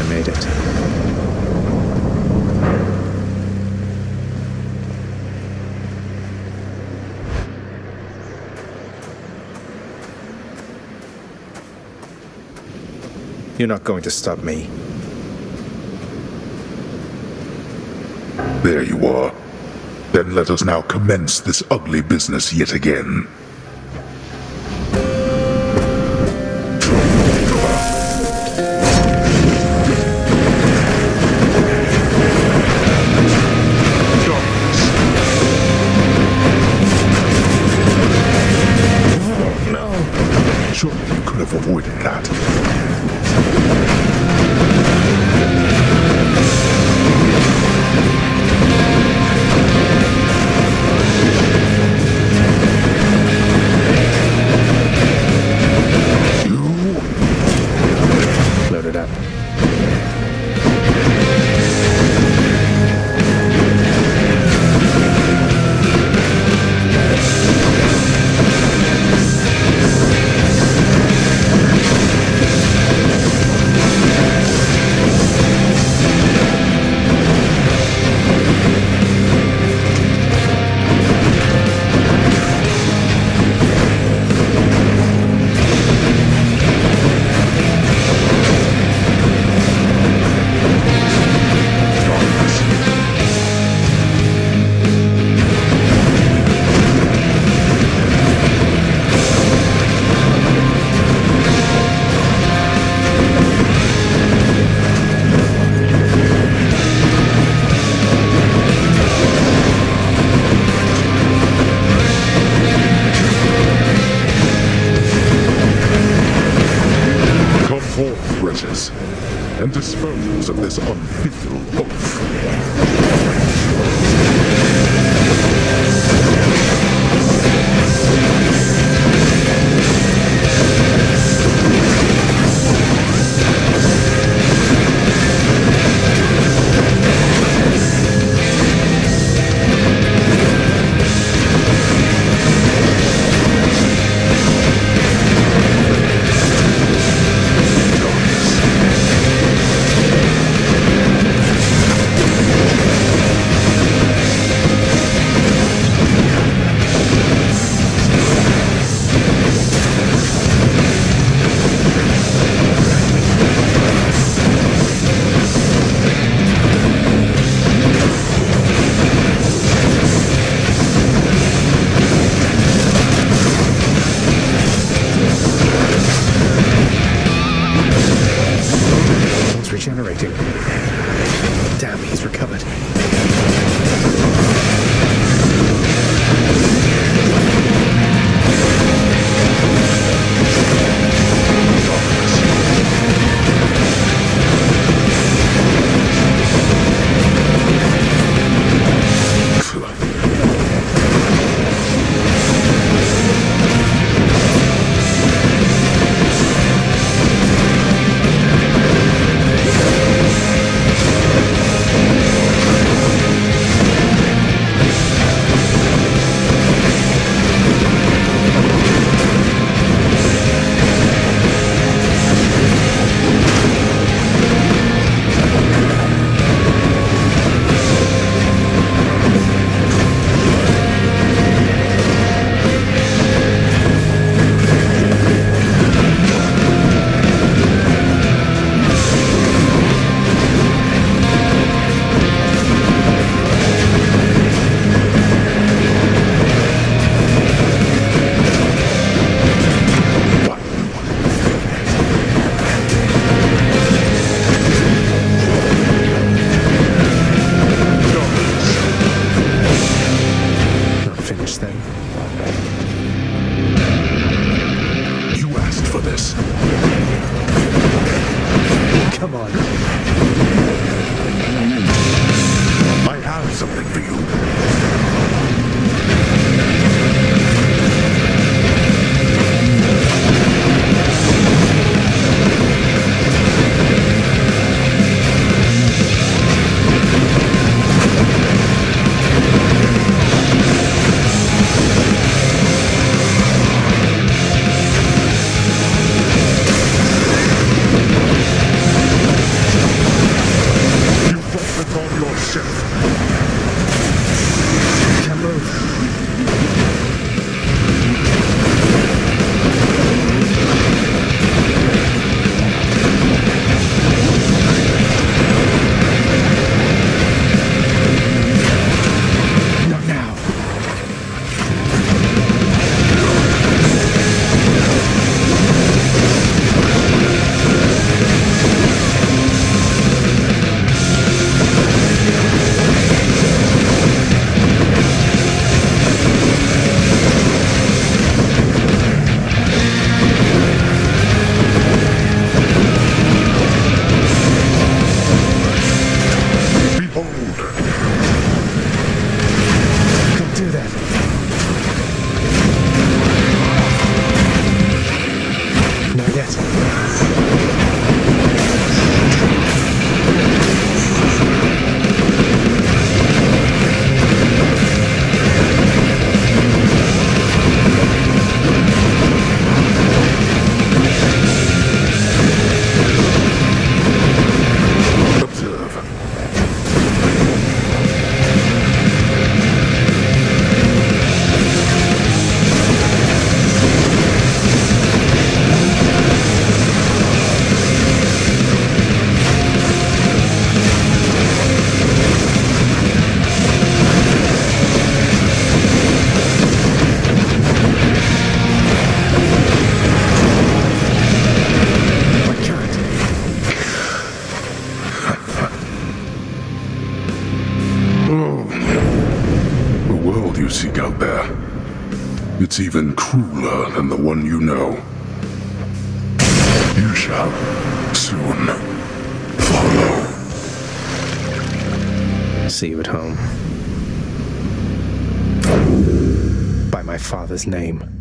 I made it. You're not going to stop me. There you are. Then let us now commence this ugly business yet again. That. Wretches, and dispose of this unfilial oaf. Come on. seek out there. It's even crueler than the one you know. You shall soon follow. See you at home. By my father's name.